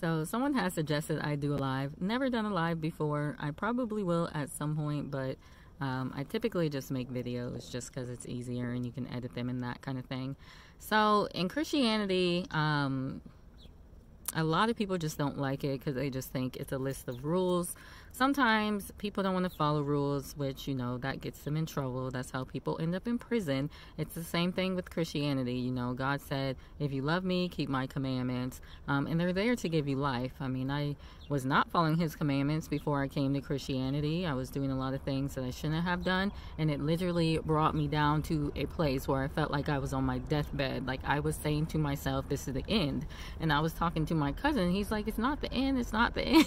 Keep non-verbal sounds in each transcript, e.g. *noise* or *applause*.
So someone has suggested I do a live. Never done a live before. I probably will at some point, but um, I typically just make videos just because it's easier and you can edit them and that kind of thing. So in Christianity, um, a lot of people just don't like it because they just think it's a list of rules sometimes people don't want to follow rules, which, you know, that gets them in trouble. That's how people end up in prison. It's the same thing with Christianity. You know, God said, if you love me, keep my commandments. Um, and they're there to give you life. I mean, I was not following his commandments before I came to Christianity. I was doing a lot of things that I shouldn't have done. And it literally brought me down to a place where I felt like I was on my deathbed. Like I was saying to myself, this is the end. And I was talking to my cousin. He's like, it's not the end. It's not the *laughs* end.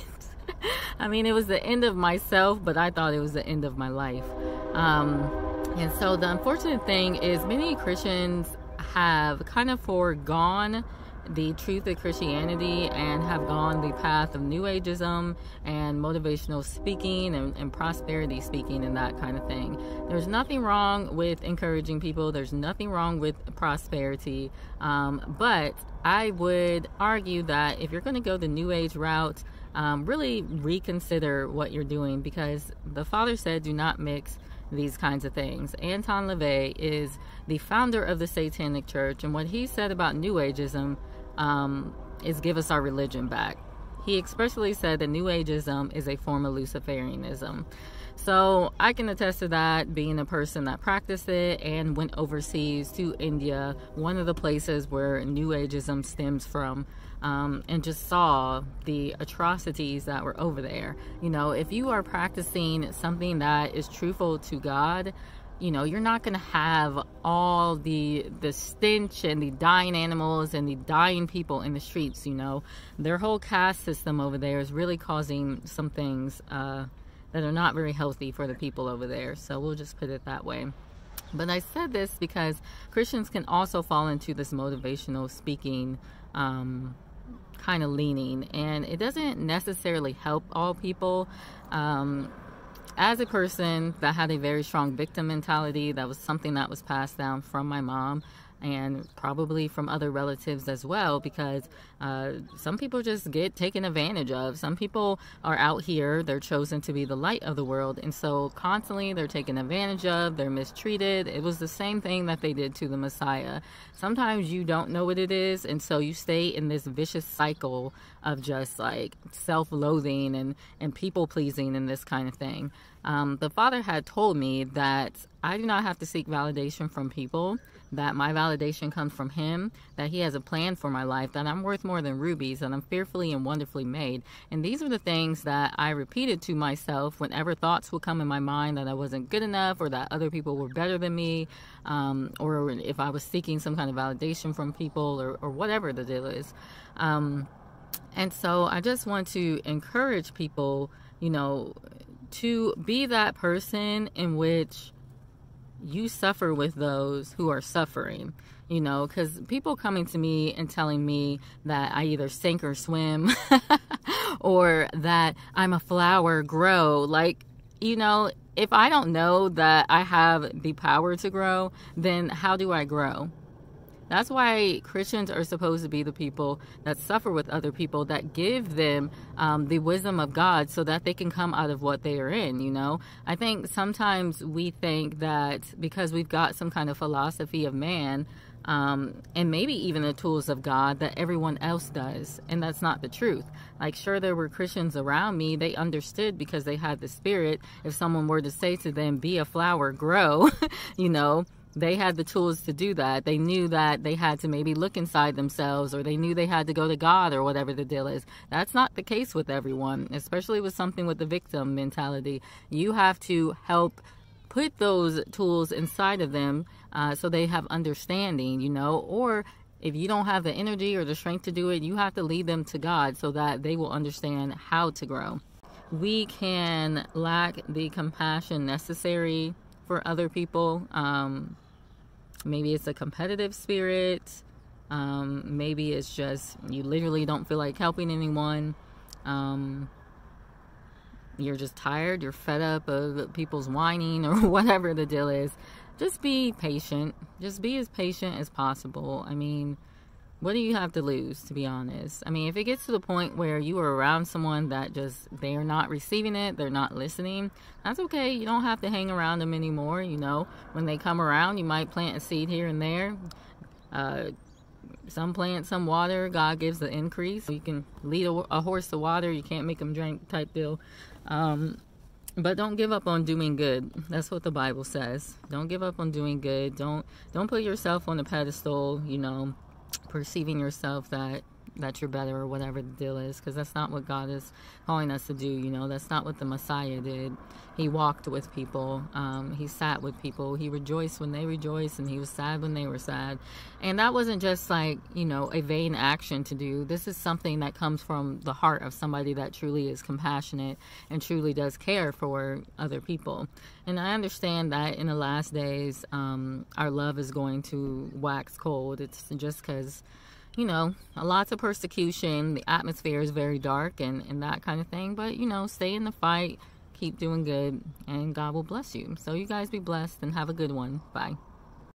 *laughs* I mean, it was the end of myself, but I thought it was the end of my life. Um, and so the unfortunate thing is, many Christians have kind of foregone the truth of Christianity and have gone the path of New Ageism and motivational speaking and, and, prosperity speaking and that kind of thing. There's nothing wrong with encouraging people, there's nothing wrong with prosperity, um, but I would argue that if you're going to go the New Age route, um, really reconsider what you're doing because the father said do not mix these kinds of things. Anton LaVey is the founder of the Satanic Church, and what he said about New Ageism um, is give us our religion back. He expressly said that New Ageism is a form of Luciferianism. So I can attest to that being a person that practiced it and went overseas to India, one of the places where New Ageism stems from um, and just saw the atrocities that were over there. You know, if you are practicing something that is truthful to God, you know you're not going to have all the the stench and the dying animals and the dying people in the streets you know. Their whole caste system over there is really causing some things uh, that are not very healthy for the people over there. So we'll just put it that way. But i said this because christians can also fall into this motivational speaking um, kind of leaning. And it doesn't necessarily help all people. Um, as a person that had a very strong victim mentality that was something that was passed down from my mom and probably from other relatives as well because uh, some people just get taken advantage of. Some people are out here, they're chosen to be the light of the world, and so constantly they're taken advantage of, they're mistreated. It was the same thing that they did to the Messiah. Sometimes you don't know what it is, and so you stay in this vicious cycle of just like self loathing and, and people pleasing and this kind of thing. Um, the Father had told me that I do not have to seek validation from people that my validation comes from Him, that He has a plan for my life, that I'm worth more than rubies, that I'm fearfully and wonderfully made. And these are the things that I repeated to myself whenever thoughts would come in my mind that I wasn't good enough or that other people were better than me, um, or if I was seeking some kind of validation from people or, or whatever the deal is. Um, and so I just want to encourage people, you know, to be that person in which you suffer with those who are suffering you know because people coming to me and telling me that i either sink or swim *laughs* or that i'm a flower grow like you know if i don't know that i have the power to grow then how do i grow that's why Christians are supposed to be the people that suffer with other people, that give them um, the wisdom of God so that they can come out of what they are in, you know? I think sometimes we think that because we've got some kind of philosophy of man, um, and maybe even the tools of God that everyone else does. And that's not the truth. Like, sure, there were Christians around me. They understood because they had the Spirit. If someone were to say to them, be a flower, grow, *laughs* you know, they had the tools to do that. They knew that they had to maybe look inside themselves or they knew they had to go to God or whatever the deal is. That's not the case with everyone, especially with something with the victim mentality. You have to help put those tools inside of them uh, so they have understanding, you know, or if you don't have the energy or the strength to do it, you have to lead them to God so that they will understand how to grow. We can lack the compassion necessary for other people. Um, Maybe it's a competitive spirit. Um, maybe it's just you literally don't feel like helping anyone. Um, you're just tired. You're fed up of people's whining or *laughs* whatever the deal is. Just be patient. Just be as patient as possible. I mean, what do you have to lose to be honest? I mean if it gets to the point where you are around someone that just they are not receiving it they're not listening that's okay. You don't have to hang around them anymore you know? When they come around you might plant a seed here and there. Uh, some plant some water god gives the increase. You can lead a, a, horse to water you can't make them drink type deal. Um, but don't give up on doing good. That's what the bible says. Don't give up on doing good. Don't don't put yourself on a pedestal you know perceiving yourself that that you're better or whatever the deal is because that's not what God is calling us to do. You know, that's not what the Messiah did. He walked with people, um, he sat with people, he rejoiced when they rejoiced, and he was sad when they were sad. And that wasn't just like, you know, a vain action to do. This is something that comes from the heart of somebody that truly is compassionate and truly does care for other people. And I understand that in the last days, um, our love is going to wax cold. It's just because you know, a lots of persecution. The atmosphere is very dark and, and that kind of thing. But, you know, stay in the fight, keep doing good, and God will bless you. So, you guys be blessed and have a good one. Bye.